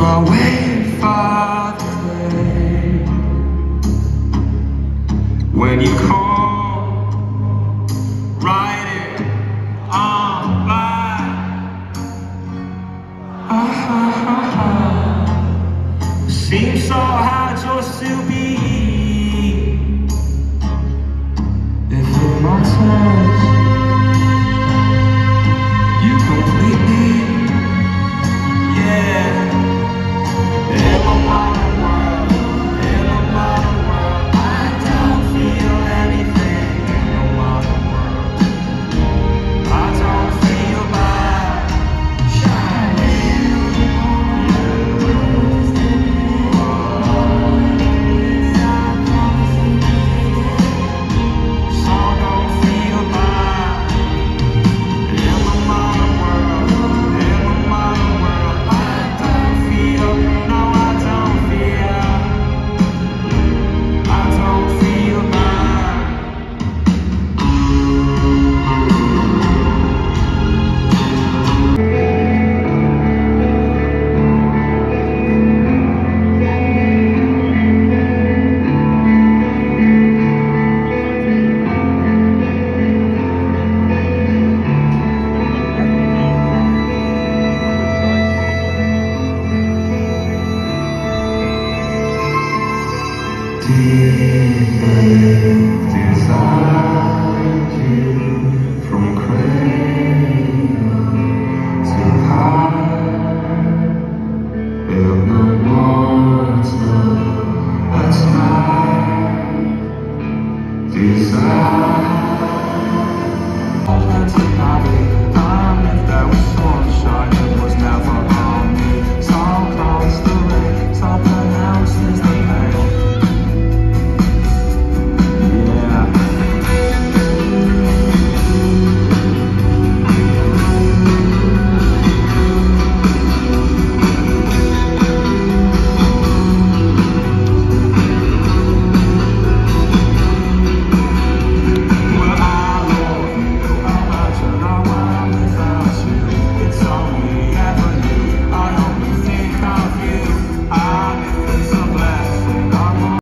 my way away When you call, write it on by ah, ah, ah, ah, Seems so hard, you're Amém.